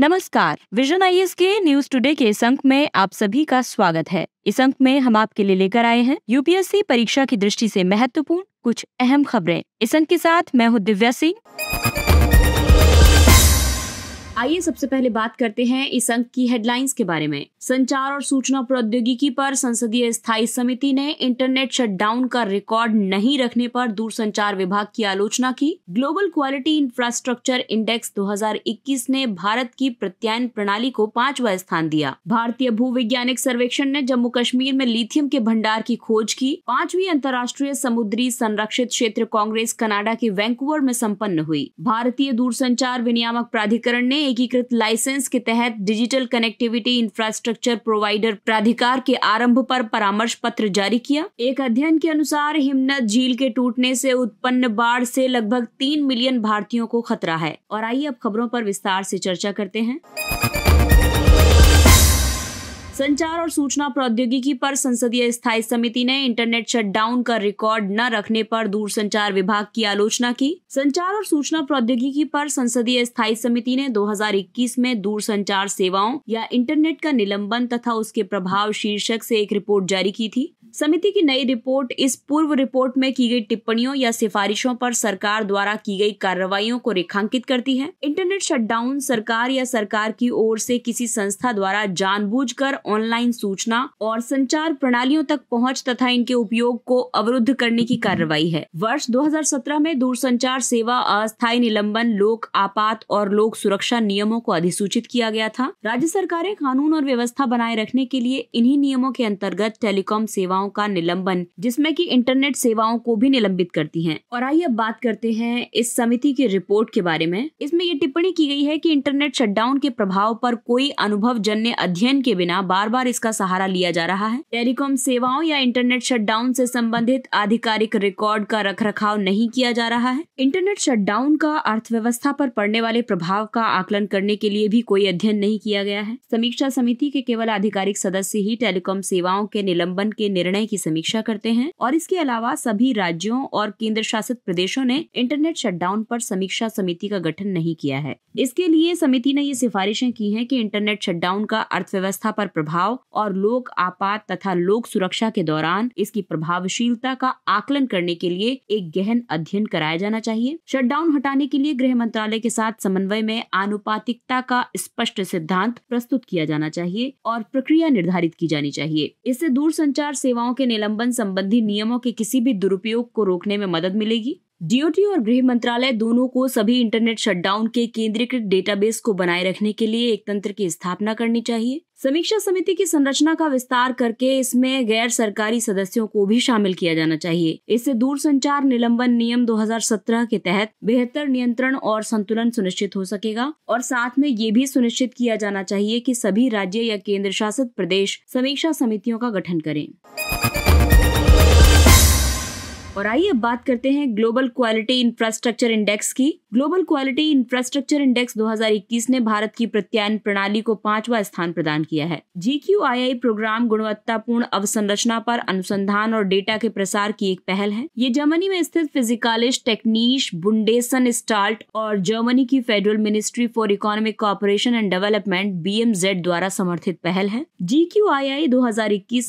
नमस्कार विजन आई के news today के इस अंक में आप सभी का स्वागत है। इस अंक में हम आपके लिए लेकर आए हैं यूपीएससी परीक्षा की दृष्टि से महत्वपूर्ण कुछ अहम खबरें। इस अंक के साथ मैं हूँ दिव्या सिंह। आइए सबसे पहले बात करते हैं इस अंक की हेडलाइंस के बारे में। संचार और सूचना प्रौद्योगिकी पर संसदीय स्थायी समिति ने इंटरनेट शटडाउन का रिकॉर्ड नहीं रखने पर दूरसंचार विभाग की आलोचना की। ग्लोबल क्वालिटी इंफ्रास्ट्रक्चर इंडेक्स 2021 ने भारत की प्रत्यायन प्रणाली को पांचवा स्थान दिया। भारतीय भूवैज्ञानिक सर्वेक्षण ने जम्मू कश्मीर में लिथियम के भंडार की खोज की। पांचवी अंतर्राष्ट्रीय समुद्री संरक्षित क्षेत्र कांग्रेस कनाडा के वैंकूवर में सम्पन्न हुई। भारतीय दूरसंचार विनियामक प्राधिकरण ने एकीकृत लाइसेंस के तहत डिजिटल कनेक्टिविटी इंफ्रास्ट्रक्चर प्रोवाइडर प्राधिकार के आरंभ पर परामर्श पत्र जारी किया। एक अध्ययन के अनुसार, हिमनद झील के टूटने से उत्पन्न बाढ़ से लगभग तीन मिलियन भारतीयों को खतरा है। और आइए अब खबरों पर विस्तार से चर्चा करते हैं। संचार और सूचना प्रौद्योगिकी पर संसदीय स्थायी समिति ने इंटरनेट शटडाउन का रिकॉर्ड न रखने पर दूरसंचार विभाग की आलोचना की। संचार और सूचना प्रौद्योगिकी पर संसदीय स्थायी समिति ने 2021 में दूरसंचार सेवाओं या इंटरनेट का निलंबन तथा उसके प्रभाव शीर्षक से एक रिपोर्ट जारी की थी। समिति की नई रिपोर्ट, इस पूर्व रिपोर्ट में की गई टिप्पणियों या सिफारिशों पर सरकार द्वारा की गई कार्रवाइयों को रेखांकित करती है। इंटरनेट शटडाउन सरकार या सरकार की ओर से किसी संस्था द्वारा जानबूझकर ऑनलाइन सूचना और संचार प्रणालियों तक पहुँच तथा इनके उपयोग को अवरुद्ध करने की कार्रवाई है। वर्ष 2017 में दूरसंचार सेवा, अस्थायी निलंबन, लोक आपात और लोक सुरक्षा नियमों को अधिसूचित किया गया था। राज्य सरकारें कानून और व्यवस्था बनाए रखने के लिए इन्हीं नियमों के अंतर्गत टेलीकॉम सेवाओं सेवाओं का निलंबन, जिसमें कि इंटरनेट सेवाओं को भी निलंबित करती हैं। और आइए अब बात करते हैं इस समिति की रिपोर्ट के बारे में। इसमें ये टिप्पणी की गई है कि इंटरनेट शटडाउन के प्रभाव पर कोई अनुभव जन्य अध्ययन के बिना बार बार इसका सहारा लिया जा रहा है। टेलीकॉम सेवाओं या इंटरनेट शटडाउन से संबंधित आधिकारिक रिकॉर्ड का रख रखाव नहीं किया जा रहा है। इंटरनेट शटडाउन का अर्थव्यवस्था पर पड़ने वाले प्रभाव का आकलन करने के लिए भी कोई अध्ययन नहीं किया गया है। समीक्षा समिति के केवल आधिकारिक सदस्य ही टेलीकॉम सेवाओं के निलंबन के निर्णय निर्णय की समीक्षा करते हैं और इसके अलावा सभी राज्यों और केंद्र शासित प्रदेशों ने इंटरनेट शटडाउन पर समीक्षा समिति का गठन नहीं किया है। इसके लिए समिति ने ये सिफारिशें की हैं कि इंटरनेट शटडाउन का अर्थव्यवस्था पर प्रभाव और लोक आपात तथा लोक सुरक्षा के दौरान इसकी प्रभावशीलता का आकलन करने के लिए एक गहन अध्ययन कराया जाना चाहिए। शटडाउन हटाने के लिए गृह मंत्रालय के साथ समन्वय में आनुपातिकता का स्पष्ट सिद्धांत प्रस्तुत किया जाना चाहिए और प्रक्रिया निर्धारित की जानी चाहिए। इससे दूर संचार सेवाओं के निलंबन संबंधी नियमों के किसी भी दुरुपयोग को रोकने में मदद मिलेगी? डीओटी और गृह मंत्रालय दोनों को सभी इंटरनेट शटडाउन के केंद्रीकृत डेटाबेस को बनाए रखने के लिए एक तंत्र की स्थापना करनी चाहिए। समीक्षा समिति की संरचना का विस्तार करके इसमें गैर सरकारी सदस्यों को भी शामिल किया जाना चाहिए। इससे दूर संचार निलंबन नियम 2017 के तहत बेहतर नियंत्रण और संतुलन सुनिश्चित हो सकेगा। और साथ में ये भी सुनिश्चित किया जाना चाहिए कि सभी राज्य या केंद्र शासित प्रदेश समीक्षा समितियों का गठन करें। और आइए अब बात करते हैं ग्लोबल क्वालिटी इंफ्रास्ट्रक्चर इंडेक्स की। ग्लोबल क्वालिटी इंफ्रास्ट्रक्चर इंडेक्स 2021 ने भारत की प्रत्यायन प्रणाली को पांचवा स्थान प्रदान किया है। G Q I I programme गुणवत्तापूर्ण अवसंरचना पर अनुसंधान और डेटा के प्रसार की एक पहल है। ये जर्मनी में स्थित फिजिकालिस्ट टेक्नीश बुंडेसन स्टार्ट और जर्मनी की Federal Ministry for Economic Cooperation and Development BMZ द्वारा समर्थित पहल है। जी क्यू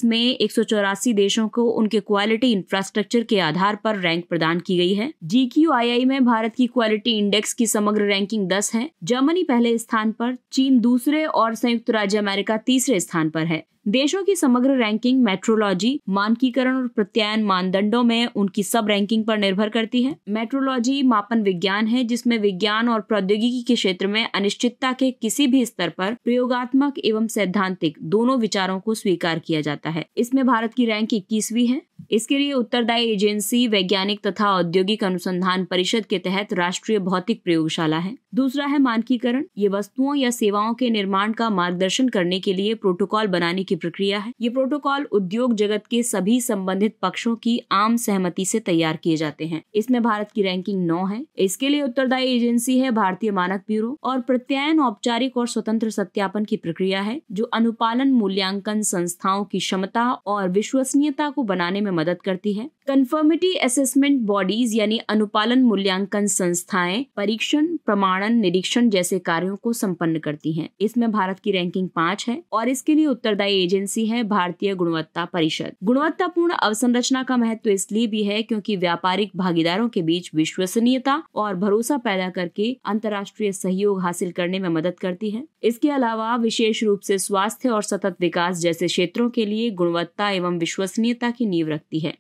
में एक सौ चौरासी देशों को उनके क्वालिटी इंफ्रास्ट्रक्चर के आधार पर रैंक प्रदान की गई है। जी में भारत की क्वालिटी इंडेक्स की समग्र रैंकिंग दस है। जर्मनी पहले स्थान पर, चीन दूसरे और संयुक्त राज्य अमेरिका तीसरे स्थान पर है। देशों की समग्र रैंकिंग मेट्रोलॉजी मानकीकरण और प्रत्यायन मानदंडों में उनकी सब रैंकिंग पर निर्भर करती है। मेट्रोलॉजी मापन विज्ञान है, जिसमें विज्ञान और प्रौद्योगिकी के क्षेत्र में अनिश्चितता के किसी भी स्तर पर प्रयोगात्मक एवं सैद्धांतिक दोनों विचारों को स्वीकार किया जाता है। इसमें भारत की रैंक इक्कीसवीं है। इसके लिए उत्तरदायी एजेंसी वैज्ञानिक तथा औद्योगिक अनुसंधान परिषद के तहत राष्ट्रीय भौतिक प्रयोगशाला है। दूसरा है मानकीकरण। ये वस्तुओं या सेवाओं के निर्माण का मार्गदर्शन करने के लिए प्रोटोकॉल बनाने की प्रक्रिया है। ये प्रोटोकॉल उद्योग जगत के सभी संबंधित पक्षों की आम सहमति से तैयार किए जाते हैं। इसमें भारत की रैंकिंग नौ है। इसके लिए उत्तरदायी एजेंसी है भारतीय मानक ब्यूरो और प्रत्यायन, औपचारिक और स्वतंत्र सत्यापन की प्रक्रिया है, जो अनुपालन, मूल्यांकन संस्थाओं की क्षमता और विश्वसनीयता को बनाने में मदद करती है। कन्फर्मिटी असेसमेंट बॉडीज यानी अनुपालन मूल्यांकन संस्थाएँ, परीक्षण, प्रमाणन, निरीक्षण जैसे कार्यों को संपन्न करती हैं। इसमें भारत की रैंकिंग पाँच है और इसके लिए उत्तरदायी एजेंसी है भारतीय गुणवत्ता परिषद। गुणवत्तापूर्ण अवसंरचना का महत्व तो इसलिए भी है क्योंकि व्यापारिक भागीदारों के बीच विश्वसनीयता और भरोसा पैदा करके अंतर्राष्ट्रीय सहयोग हासिल करने में मदद करती है। इसके अलावा विशेष रूप से स्वास्थ्य और सतत विकास जैसे क्षेत्रों के लिए गुणवत्ता एवं विश्वसनीयता की नींव रखती है।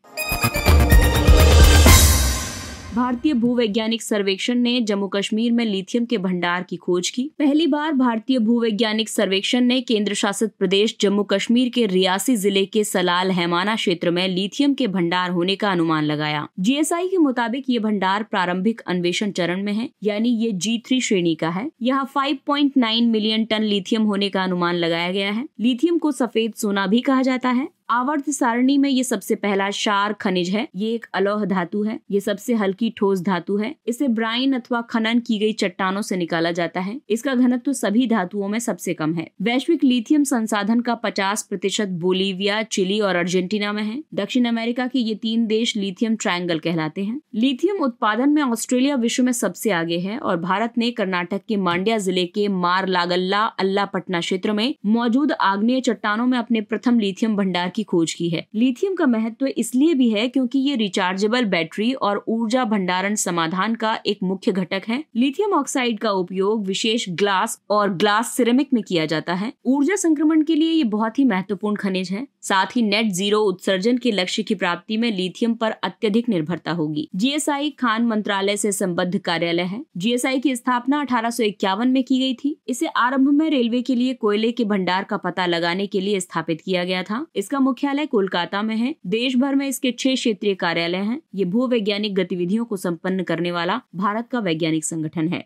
भारतीय भूवैज्ञानिक सर्वेक्षण ने जम्मू कश्मीर में लिथियम के भंडार की खोज की। पहली बार भारतीय भूवैज्ञानिक सर्वेक्षण ने केंद्र शासित प्रदेश जम्मू कश्मीर के रियासी ज़िले के सलाल हैमाना क्षेत्र में लिथियम के भंडार होने का अनुमान लगाया। जीएसआई के मुताबिक ये भंडार प्रारंभिक अन्वेषण चरण में है, यानी ये जी श्रेणी का है। यहाँ 5.9 मिलियन टन लिथियम होने का अनुमान लगाया गया है। लिथियम को सफ़ेद सोना भी कहा जाता है। आवर्त सारणी में ये सबसे पहला शार खनिज है। ये एक अलोह धातु है। ये सबसे हल्की ठोस धातु है। इसे ब्राइन अथवा खनन की गई चट्टानों से निकाला जाता है। इसका घनत्व तो सभी धातुओं में सबसे कम है। वैश्विक लिथियम संसाधन का 50 प्रतिशत बोलीविया, चिली और अर्जेंटीना में है। दक्षिण अमेरिका के ये तीन देश लिथियम ट्रायंगल कहलाते हैं। लिथियम उत्पादन में ऑस्ट्रेलिया विश्व में सबसे आगे है और भारत ने कर्नाटक के मांड्या ज़िले के मार लागल्ला अल्ला पटना क्षेत्र में मौजूद आग्नेय चट्टानों में अपने प्रथम लिथियम भंडार की की खोज की है। लिथियम का महत्व इसलिए भी है क्योंकि ये रिचार्जेबल बैटरी और ऊर्जा भंडारण समाधान का एक मुख्य घटक है। लिथियम ऑक्साइड का उपयोग विशेष ग्लास और ग्लास सिरेमिक में किया जाता है। ऊर्जा संक्रमण के लिए ये बहुत ही महत्वपूर्ण खनिज है। साथ ही नेट ज़ीरो उत्सर्जन के लक्ष्य की प्राप्ति में लिथियम पर अत्यधिक निर्भरता होगी। जीएसआई खान मंत्रालय से संबद्ध कार्यालय है। जीएसआई की स्थापना अठारह सौ इक्यावन में की गई थी। इसे आरंभ में रेलवे के लिए कोयले के भंडार का पता लगाने के लिए स्थापित किया गया था। इसका मुख्यालय कोलकाता में है। देश भर में इसके छह क्षेत्रीय कार्यालय हैं। ये भू वैज्ञानिक गतिविधियों को संपन्न करने वाला भारत का वैज्ञानिक संगठन है।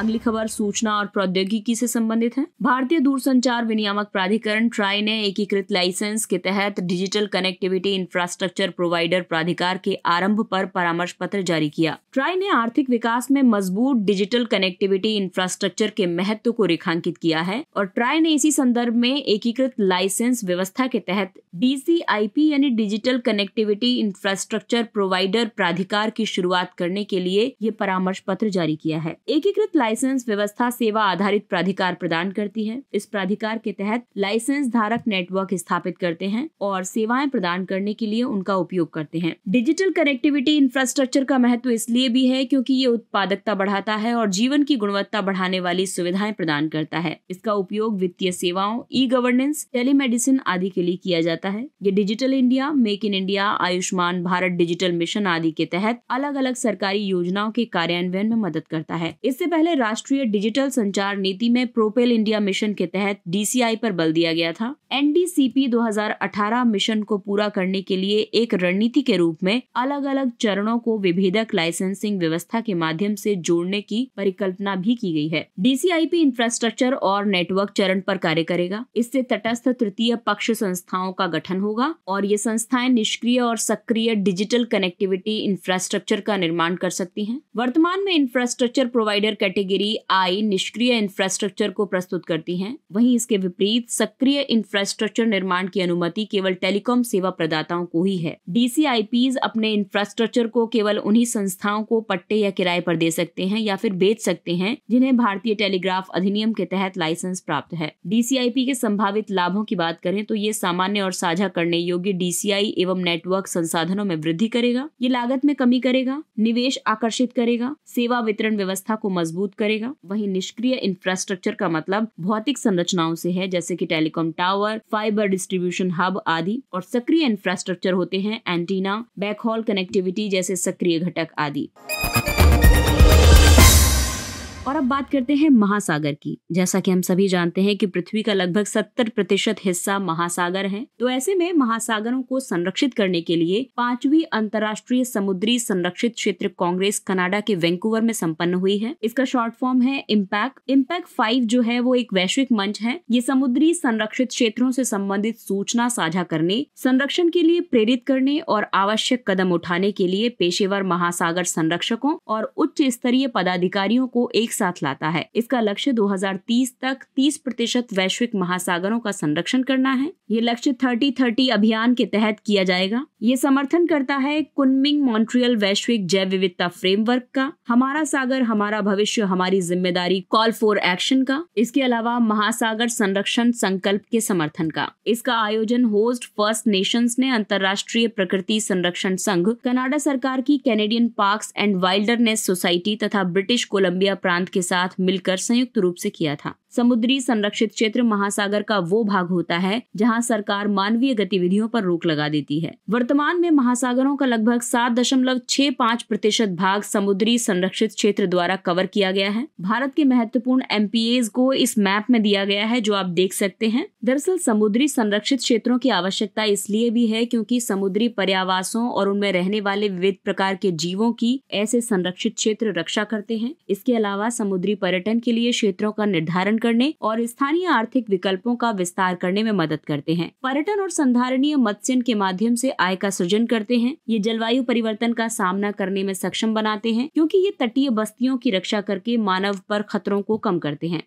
अगली खबर, सूचना और प्रौद्योगिकी से संबंधित है। भारतीय दूरसंचार विनियामक प्राधिकरण ट्राई ने एकीकृत लाइसेंस के तहत डिजिटल कनेक्टिविटी इंफ्रास्ट्रक्चर प्रोवाइडर प्राधिकार के आरंभ पर परामर्श पत्र जारी किया। ट्राई ने आर्थिक विकास में मज़बूत डिजिटल कनेक्टिविटी इंफ्रास्ट्रक्चर के महत्व को रेखांकित किया है और ट्राई ने इसी संदर्भ में एकीकृत लाइसेंस व्यवस्था के तहत डीसीआईपी यानी डिजिटल कनेक्टिविटी इंफ्रास्ट्रक्चर प्रोवाइडर प्राधिकार की शुरुआत करने के लिए ये परामर्श पत्र जारी किया है। एकीकृत लाइसेंस व्यवस्था सेवा आधारित प्राधिकार प्रदान करती है। इस प्राधिकार के तहत लाइसेंस धारक नेटवर्क स्थापित करते हैं और सेवाएँ प्रदान करने के लिए उनका उपयोग करते हैं। डिजिटल कनेक्टिविटी इंफ्रास्ट्रक्चर का महत्व इसलिए भी है क्योंकि ये उत्पादकता बढ़ाता है और जीवन की गुणवत्ता बढ़ाने वाली सुविधाएँ प्रदान करता है। इसका उपयोग वित्तीय सेवाओं ई गवर्नेंस टेलीमेडिसिन आदि के लिए किया जाता है। ये digital India, make in India, Ayushman Bharat digital mission आदि के तहत अलग अलग सरकारी योजनाओं के कार्यान्वयन में मदद करता है। इससे पहले राष्ट्रीय डिजिटल संचार नीति में प्रोपेल इंडिया मिशन के तहत डीसीआई पर बल दिया गया था। एनडीसीपी 2018 मिशन को पूरा करने के लिए एक रणनीति के रूप में अलग अलग चरणों को विभेदक लाइसेंसिंग व्यवस्था के माध्यम से जोड़ने की परिकल्पना भी की गई है। डीसीआईपी इंफ्रास्ट्रक्चर और नेटवर्क चरण पर कार्य करेगा। इससे तटस्थ तृतीय पक्ष संस्थाओं का गठन होगा और ये संस्थाएँ निष्क्रिय और सक्रिय डिजिटल कनेक्टिविटी इंफ्रास्ट्रक्चर का निर्माण कर सकती है। वर्तमान में infrastructure provider category category I निष्क्रिय इंफ्रास्ट्रक्चर को प्रस्तुत करती हैं। वहीं इसके विपरीत सक्रिय इंफ्रास्ट्रक्चर निर्माण की अनुमति केवल टेलीकॉम सेवा प्रदाताओं को ही है। डीसीआईपीज अपने इंफ्रास्ट्रक्चर को केवल उन्हीं संस्थाओं को पट्टे या किराए पर दे सकते हैं या फिर बेच सकते हैं, जिन्हें भारतीय टेलीग्राफ अधिनियम के तहत लाइसेंस प्राप्त है। डीसीआईपी के संभावित लाभों की बात करें तो ये सामान्य और साझा करने योग्य डीसीआई एवं नेटवर्क संसाधनों में वृद्धि करेगा, ये लागत में कमी करेगा, निवेश आकर्षित करेगा, सेवा वितरण व्यवस्था को मज़बूत करेगा। वहीं निष्क्रिय इंफ्रास्ट्रक्चर का मतलब भौतिक संरचनाओं से है, जैसे कि telecom tower fibre distribution hub आदि, और सक्रिय इंफ्रास्ट्रक्चर होते हैं एंटीना बैकहॉल कनेक्टिविटी जैसे सक्रिय घटक आदि। और अब बात करते हैं महासागर की। जैसा कि हम सभी जानते हैं कि पृथ्वी का लगभग 70 प्रतिशत हिस्सा महासागर है। तो ऐसे में महासागरों को संरक्षित करने के लिए पांचवी अंतर्राष्ट्रीय समुद्री संरक्षित क्षेत्र कांग्रेस कनाडा के वैंकूवर में संपन्न हुई है। इसका शॉर्ट फॉर्म है इम्पैक्ट इम्पैक्ट फाइव जो है वो एक वैश्विक मंच है। ये समुद्री संरक्षित क्षेत्रों से संबंधित सूचना साझा करने, संरक्षण के लिए प्रेरित करने और आवश्यक कदम उठाने के लिए पेशेवर महासागर संरक्षकों और उच्च स्तरीय पदाधिकारियों को एक साथ लाता है। इसका लक्ष्य 2030 तक 30 प्रतिशत वैश्विक महासागरों का संरक्षण करना है। ये लक्ष्य 30-30 अभियान के तहत किया जाएगा। ये समर्थन करता है कुनमिंग मॉन्ट्रियल वैश्विक जैव विविधता फ्रेमवर्क का, हमारा सागर, हमारा भविष्य, हमारी ज़िम्मेदारी कॉल फॉर एक्शन का, इसके अलावा महासागर संरक्षण संकल्प के समर्थन का। इसका आयोजन होस्ट फ़र्स्ट नेशन ने अंतर्राष्ट्रीय प्रकृति संरक्षण संघ, कनाडा सरकार की, Canadian Parks and Wilderness Society तथा ब्रिटिश कोलंबिया प्रांत के साथ मिलकर संयुक्त रूप से किया था। समुद्री संरक्षित क्षेत्र महासागर का वो भाग होता है, जहाँ सरकार मानवीय गतिविधियों पर रोक लगा देती है। वर्तमान में महासागरों का लगभग सात दशमलव छह पाँच प्रतिशत भाग समुद्री संरक्षित क्षेत्र द्वारा कवर किया गया है। भारत के महत्वपूर्ण एम को इस मैप में दिया गया है, जो आप देख सकते हैं। दरअसल समुद्री संरक्षित क्षेत्रों की आवश्यकता इसलिए भी है क्योंकि समुद्री पर्यावासों और उनमें रहने वाले विविध प्रकार के जीवों की ऐसे संरक्षित क्षेत्र रक्षा करते हैं। इसके अलावा समुद्री पर्यटन के लिए क्षेत्रों का निर्धारण करने और स्थानीय आर्थिक विकल्पों का विस्तार करने में मदद करते हैं। पर्यटन और संधारणीय मत्स्यन के माध्यम से आय का सृजन करते हैं। ये जलवायु परिवर्तन का सामना करने में सक्षम बनाते हैं, क्योंकि ये तटीय बस्तियों की रक्षा करके मानव पर खतरों को कम करते हैं।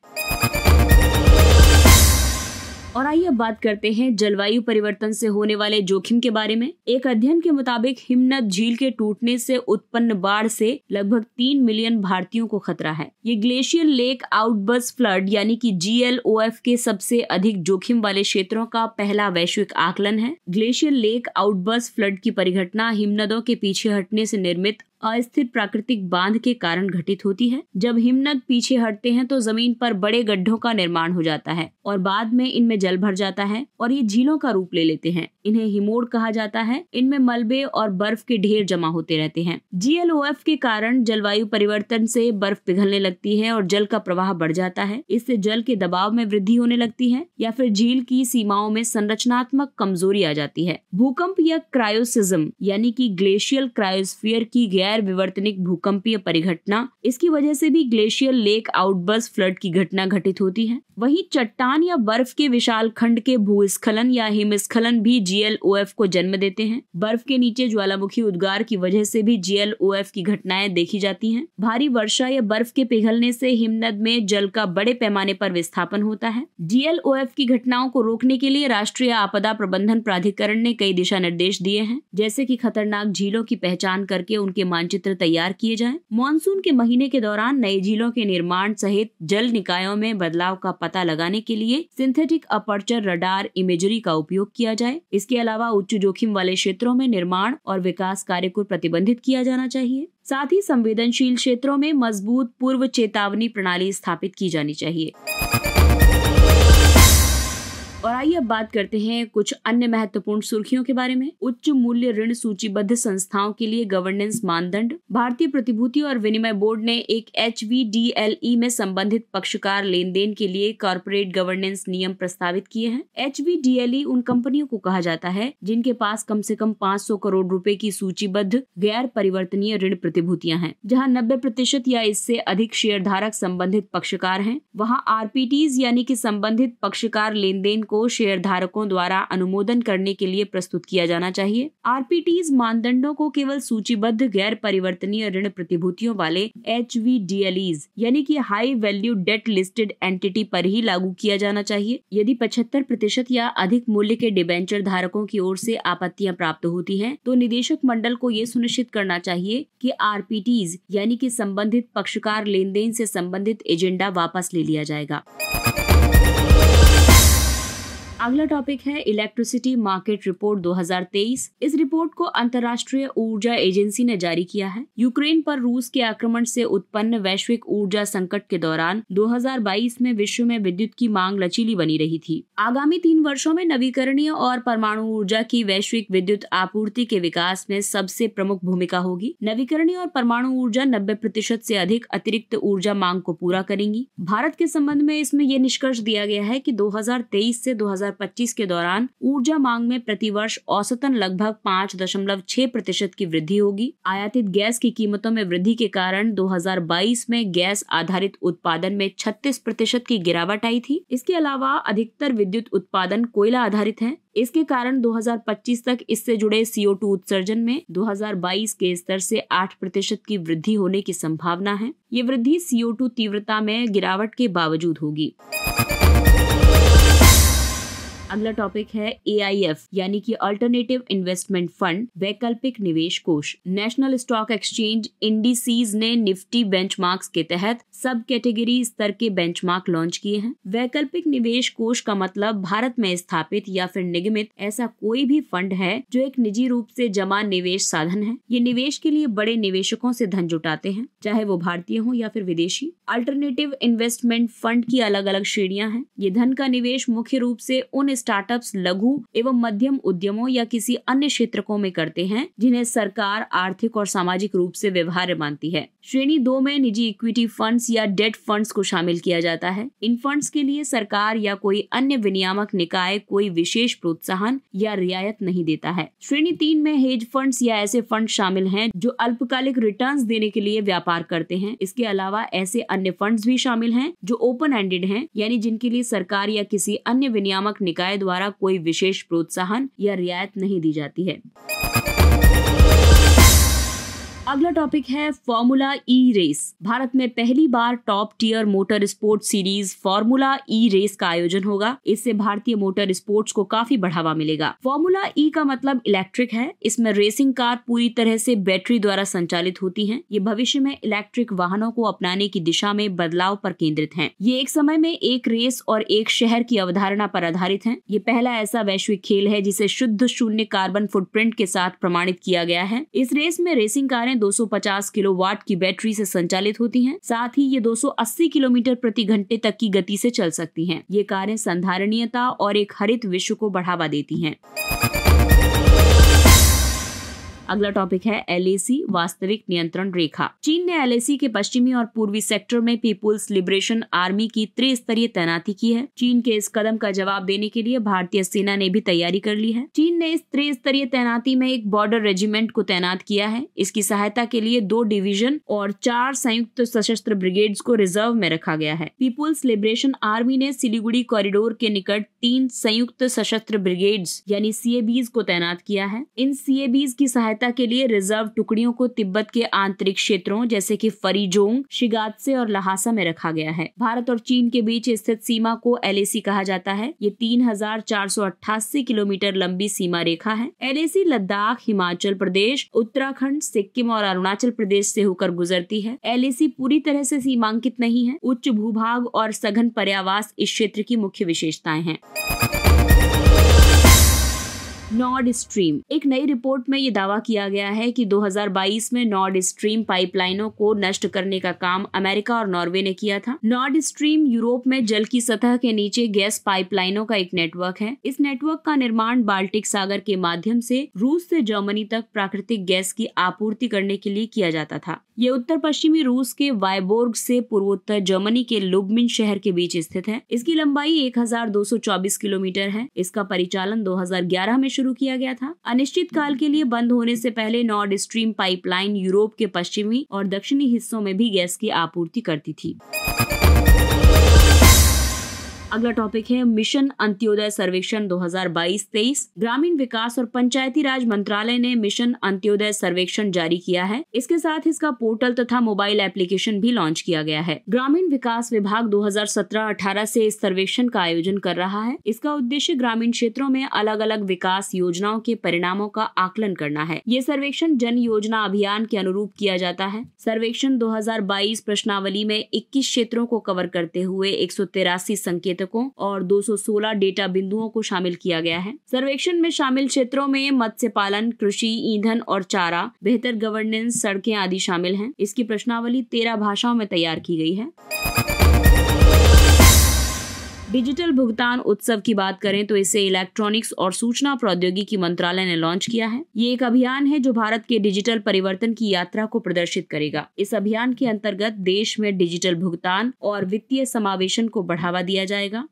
और आइए अब बात करते हैं जलवायु परिवर्तन से होने वाले जोखिम के बारे में। एक अध्ययन के मुताबिक हिमनद झील के टूटने से उत्पन्न बाढ़ से लगभग तीन मिलियन भारतीयों को खतरा है। ये ग्लेशियर लेक आउटबर्स फ्लड यानी कि जीएलओएफ के सबसे अधिक जोखिम वाले क्षेत्रों का पहला वैश्विक आकलन है। ग्लेशियर लेक आउटबर्स फ्लड की परिघटना हिमनदों के पीछे हटने से निर्मित अस्थिर प्राकृतिक बाँध के कारण घटित होती है। जब हिमनद पीछे हटते हैं तो ज़मीन पर बड़े गड्ढों का निर्माण हो जाता है और बाद में इनमें जल भर जाता है और ये झीलों का रूप ले लेते हैं। इन्हें हिमोड़ कहा जाता है। इनमें मलबे और बर्फ़ के ढेर जमा होते रहते हैं। जीएलओएफ के कारण जलवायु परिवर्तन से बर्फ़ पिघलने लगती है और जल का प्रवाह बढ़ जाता है। इससे जल के दबाव में वृद्धि होने लगती है या फिर झील की सीमाओं में संरचनात्मक कमज़ोरी आ जाती है। भूकंप या क्रायोसिज्म, यानी कि ग्लेशियल क्रायोस्फीयर की गैर गैर विवर्तनिक भूकंपीय परिघटना, इसकी वजह से भी ग्लेशियर लेक आउटबर्स फ्लड की घटना घटित होती है। वहीं चट्टान या बर्फ़ के विशाल खंड के भूस्खलन या हिमस्खलन भी जीएलओएफ को जन्म देते हैं। बर्फ़ के नीचे ज्वालामुखी उद्गार की वजह से भी जीएलओएफ की घटनाएँ देखी जाती हैं। भारी वर्षा या बर्फ़ के पिघलने से हिमनद में जल का बड़े पैमाने पर विस्थापन होता है। जीएलओएफ की घटनाओं को रोकने के लिए राष्ट्रीय आपदा प्रबंधन प्राधिकरण ने कई दिशा निर्देश दिए हैं, जैसे की खतरनाक झीलों की पहचान करके उनके मानचित्र तैयार किए जाएँ, मानसून के महीने के दौरान नई झीलों के निर्माण सहित जल निकायों में बदलाव का पता लगाने के लिए सिंथेटिक अपर्चर रडार इमेजरी का उपयोग किया जाए। इसके अलावा उच्च जोखिम वाले क्षेत्रों में निर्माण और विकास कार्य को प्रतिबंधित किया जाना चाहिए। साथ ही संवेदनशील क्षेत्रों में मज़बूत पूर्व चेतावनी प्रणाली स्थापित की जानी चाहिए। और आइए अब बात करते हैं कुछ अन्य महत्वपूर्ण सुर्खियों के बारे में। उच्च मूल्य ऋण सूचीबद्ध संस्थाओं के लिए गवर्नेंस मानदंड। भारतीय प्रतिभूति और विनिमय बोर्ड ने एक एच e में संबंधित पक्षकार लेन देन के लिए कॉरपोरेट गवर्नेंस नियम प्रस्तावित किए हैं। एच e उन कंपनियों को कहा जाता है, जिनके पास कम से कम 500 करोड़ रुपए की सूचीबद्ध, गैर परिवर्तनीय ऋण प्रतिभूतियाँ हैं, जहाँ 90 प्रतिशत या इससे अधिक शेयर धारक संबंधित पक्षकार हैं। वहाँ आरपीटीज यानी कि संबंधित पक्षकार लेन देन को शेयर धारकों द्वारा अनुमोदन करने के लिए प्रस्तुत किया जाना चाहिए। आरपीटीज मानदंडों को केवल सूचीबद्ध गैर परिवर्तनीय ऋण प्रतिभूतियों वाले एच यानी कि high value debt listed entity पर ही लागू किया जाना चाहिए। यदि पचहत्तर प्रतिशत या अधिक मूल्य के डिबेंचर धारकों की ओर से आपत्तियाँ प्राप्त होती हैं, तो निदेशक मंडल को ये सुनिश्चित करना चाहिए कि आरपीटीज यानी कि संबंधित पक्षकार लेन देन से संबंधित एजेंडा वापस ले लिया जाएगा। अगला टॉपिक है इलेक्ट्रिसिटी मार्केट रिपोर्ट 2023 इस रिपोर्ट को अंतर्राष्ट्रीय ऊर्जा एजेंसी ने जारी किया है। यूक्रेन पर रूस के आक्रमण से उत्पन्न वैश्विक ऊर्जा संकट के दौरान 2022 में विश्व में विद्युत की मांग लचीली बनी रही थी। आगामी तीन वर्षो में नवीकरणीय और परमाणु ऊर्जा की वैश्विक विद्युत आपूर्ति के विकास में सबसे प्रमुख भूमिका होगी। नवीकरणीय और परमाणु ऊर्जा नब्बे प्रतिशत से अधिक अतिरिक्त ऊर्जा मांग को पूरा करेंगी। भारत के संबंध में इसमें यह निष्कर्ष दिया गया है की दो से दो 2025 के दौरान ऊर्जा मांग में प्रतिवर्ष औसतन लगभग पाँच दशमलव छह प्रतिशत की वृद्धि होगी। आयातित गैस की कीमतों में वृद्धि के कारण 2022 में गैस आधारित उत्पादन में 36 प्रतिशत की गिरावट आई थी। इसके अलावा अधिकतर विद्युत उत्पादन कोयला आधारित है। इसके कारण 2025 तक इससे जुड़े सीओ उत्सर्जन में 2022 के स्तर से 8 प्रतिशत की वृद्धि होने की संभावना है। ये वृद्धि सीओ तीव्रता में गिरावट के बावजूद होगी। अगला टॉपिक है एआईएफ यानी कि अल्टरनेटिव इन्वेस्टमेंट फंड वैकल्पिक निवेश कोष। नेशनल स्टॉक एक्सचेंज इंडीसीज ने निफ्टी बेंचमार्क्स के तहत सब कैटेगरी स्तर के बेंचमार्क लॉन्च किए हैं। वैकल्पिक निवेश कोष का मतलब भारत में स्थापित या फिर निगमित ऐसा कोई भी फंड है जो एक निजी रूप से जमा निवेश साधन है। ये निवेश के लिए बड़े निवेशकों से धन जुटाते हैं, चाहे वो भारतीय हो या फिर विदेशी। अल्टरनेटिव इन्वेस्टमेंट फंड की अलग अलग श्रेणियाँ हैं। ये धन का निवेश मुख्य रूप से उन स्टार्टअप्स लघु एवं मध्यम उद्यमों या किसी अन्य क्षेत्रकों में करते हैं, जिन्हें सरकार आर्थिक और सामाजिक रूप से व्यवहार्य मानती है। श्रेणी दो में निजी इक्विटी फंड्स या डेट फंड्स को शामिल किया जाता है। इन फंड्स के लिए सरकार या कोई अन्य विनियामक निकाय कोई विशेष प्रोत्साहन या रियायत नहीं देता है। श्रेणी तीन में हेज फंड्स या ऐसे फंड शामिल हैं, जो अल्पकालिक रिटर्न्स देने के लिए व्यापार करते हैं। इसके अलावा ऐसे अन्य फंड्स भी शामिल हैं, जो ओपन एंडेड हैं, यानी जिनके लिए सरकार या किसी अन्य विनियामक निकाय निकाय द्वारा कोई विशेष प्रोत्साहन या रियायत नहीं दी जाती है। अगला टॉपिक है फॉर्मूला ई रेस भारत में पहली बार top tier motor sport series formula E race का आयोजन होगा। इससे भारतीय मोटर स्पोर्ट्स को काफ़ी बढ़ावा मिलेगा। फॉर्मूला ई का मतलब इलेक्ट्रिक है। इसमें रेसिंग कार पूरी तरह से बैटरी द्वारा संचालित होती हैं। ये भविष्य में इलेक्ट्रिक वाहनों को अपनाने की दिशा में बदलाव पर केंद्रित है। ये एक समय में एक रेस और एक शहर की अवधारणा पर आधारित है। ये पहला ऐसा वैश्विक खेल है जिसे शुद्ध शून्य कार्बन फुटप्रिंट के साथ प्रमाणित किया गया है। इस रेस में रेसिंग कारें 250 किलोवाट की बैटरी से संचालित होती हैं, साथ ही ये 280 किलोमीटर प्रति घंटे तक की गति से चल सकती हैं। ये कारें संधारणीयता और एक हरित विश्व को बढ़ावा देती हैं। अगला टॉपिक है एलएसी वास्तविक नियंत्रण रेखा। चीन ने एल के पश्चिमी और पूर्वी सेक्टर में पीपुल्स लिबरेशन आर्मी की त्रिस्तरीय तैनाती की है। चीन के इस कदम का जवाब देने के लिए भारतीय सेना ने भी तैयारी कर ली है। चीन ने इस त्रिस्तरीय तैनाती में एक बॉर्डर रेजिमेंट को तैनात किया है। इसकी सहायता के लिए दो डिवीज़न और चार संयुक्त सशस्त्र ब्रिगेड्स को रिज़र्व में रखा गया है। पीपुल्स लिबरेशन आर्मी ने सिलीगुड़ी कॉरिडोर के निकट तीन संयुक्त सशस्त्र ब्रिगेड्स यानी सीएबीज को तैनात किया है। इन सीएबीज की सहायता सहायता के लिए रिज़र्व टुकड़ियों को तिब्बत के आंतरिक क्षेत्रों, जैसे कि फरीजोंग, शिगात्से और लहासा में रखा गया है। भारत और चीन के बीच स्थित सीमा को एलएसी कहा जाता है। ये तीन हज़ार चार सौ अट्ठासी किलोमीटर लंबी सीमा रेखा है। एलएसी लद्दाख, हिमाचल प्रदेश, उत्तराखंड, सिक्किम और अरुणाचल प्रदेश से होकर गुजरती है। एलएसी पूरी तरह से सीमांकित नहीं है। उच्च भूभाग और सघन पर्यावास इस क्षेत्र की मुख्य विशेषताएँ हैं। नॉर्ड स्ट्रीम एक नई रिपोर्ट में ये दावा किया गया है कि 2022 में नॉर्ड स्ट्रीम पाइपलाइनों को नष्ट करने का काम अमेरिका और नॉर्वे ने किया था। नॉर्ड स्ट्रीम यूरोप में जल की सतह के नीचे गैस पाइपलाइनों का एक नेटवर्क है। इस नेटवर्क का निर्माण बाल्टिक सागर के माध्यम से रूस से जर्मनी तक प्राकृतिक गैस की आपूर्ति करने के लिए किया जाता था। ये उत्तर पश्चिमी रूस के वाइबोर्ग से पूर्वोत्तर जर्मनी के लुबमिन शहर के बीच स्थित है। इसकी लंबाई 1224 किलोमीटर है। इसका परिचालन 2011 में शुरू किया गया था। अनिश्चित काल के लिए बंद होने से पहले नॉर्ड स्ट्रीम पाइपलाइन यूरोप के पश्चिमी और दक्षिणी हिस्सों में भी गैस की आपूर्ति करती थी। अगला टॉपिक है मिशन अंत्योदय सर्वेक्षण 2022-23 ग्रामीण विकास और पंचायती राज मंत्रालय ने मिशन अंत्योदय सर्वेक्षण जारी किया है। इसके साथ इसका पोर्टल तथा मोबाइल एप्लीकेशन भी लॉन्च किया गया है। ग्रामीण विकास विभाग 2017-18 से इस सर्वेक्षण का आयोजन कर रहा है। इसका उद्देश्य ग्रामीण क्षेत्रों में अलग अलग विकास योजनाओं के परिणामों का आकलन करना है। ये सर्वेक्षण जन योजना अभियान के अनुरूप किया जाता है। सर्वेक्षण दो हज़ार बाईस प्रश्नावली में इक्कीस क्षेत्रों को कवर करते हुए एक संकेत पर्यटकों और 216 डेटा बिंदुओं को शामिल किया गया है। सर्वेक्षण में शामिल क्षेत्रों में मत्स्य पालन, कृषि, ईंधन और चारा, बेहतर गवर्नेंस सड़कें आदि शामिल हैं। इसकी प्रश्नावली तेरह भाषाओं में तैयार की गई है। डिजिटल भुगतान उत्सव की बात करें तो इसे इलेक्ट्रॉनिक्स और सूचना प्रौद्योगिकी मंत्रालय ने लॉन्च किया है। ये एक अभियान है जो भारत के डिजिटल परिवर्तन की यात्रा को प्रदर्शित करेगा। इस अभियान के अंतर्गत देश में डिजिटल भुगतान और वित्तीय समावेशन को बढ़ावा दिया जाएगा।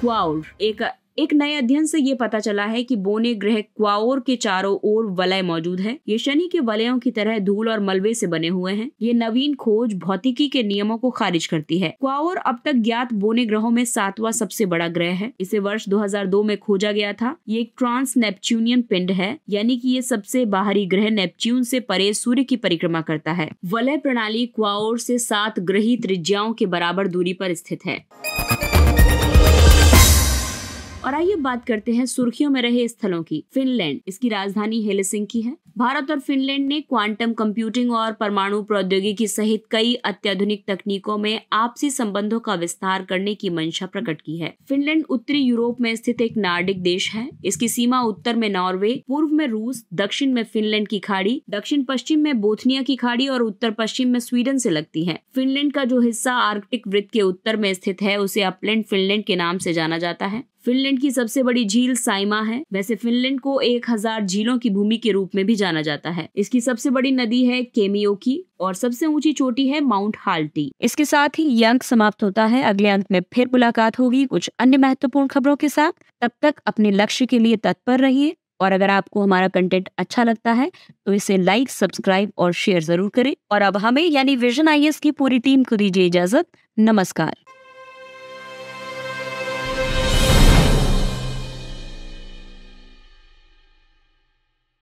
क्वाउड, एक एक नए अध्ययन से ये पता चला है कि बोने ग्रह क्वाओर के चारों ओर वलय मौजूद है। ये शनि के वलयों की तरह धूल और मलबे से बने हुए हैं। ये नवीन खोज भौतिकी के नियमों को खारिज करती है। क्वाओर अब तक ज्ञात बोने ग्रहों में सातवां सबसे बड़ा ग्रह है। इसे वर्ष 2002 में खोजा गया था। ये एक ट्रांस नेपच्यूनियन पिंड है, यानी कि ये सबसे बाहरी ग्रह नेपच्यून से परे सूर्य की परिक्रमा करता है। वलय प्रणाली क्वाओर से सात ग्रही त्रिज्याओं के बराबर दूरी पर स्थित है। और आइए बात करते हैं सुर्खियों में रहे स्थलों की। फिनलैंड, इसकी राजधानी हेलसिंकी है। भारत और फिनलैंड ने क्वांटम कंप्यूटिंग और परमाणु प्रौद्योगिकी सहित कई अत्याधुनिक तकनीकों में आपसी संबंधों का विस्तार करने की मंशा प्रकट की है। फिनलैंड उत्तरी यूरोप में स्थित एक नार्डिक देश है। इसकी सीमा उत्तर में नॉर्वे, पूर्व में रूस, दक्षिण में फिनलैंड की खाड़ी, दक्षिण पश्चिम में बोथनिया की खाड़ी और उत्तर पश्चिम में स्वीडन से लगती है। फिनलैंड का जो हिस्सा आर्कटिक वृत्त के उत्तर में स्थित है, उसे अपलैंड फिनलैंड के नाम से जाना जाता है। फिनलैंड की सबसे बड़ी झील साइमा है। वैसे फिनलैंड को एक हज़ार झीलों की भूमि के रूप में भी जाना जाता है। इसकी सबसे बड़ी नदी है केमियोकी और सबसे ऊँची चोटी है माउंट हाल्टी। इसके साथ ही ये अंक समाप्त होता है। अगले अंक में फिर मुलाकात होगी कुछ अन्य महत्वपूर्ण खबरों के साथ। तब तक अपने लक्ष्य के लिए तत्पर रहिए और अगर आपको हमारा कंटेंट अच्छा लगता है तो इसे लाइक, सब्सक्राइब और शेयर ज़रूर करें। और अब हमें यानी विजन आई की पूरी टीम को दीजिए इजाज़त। नमस्कार।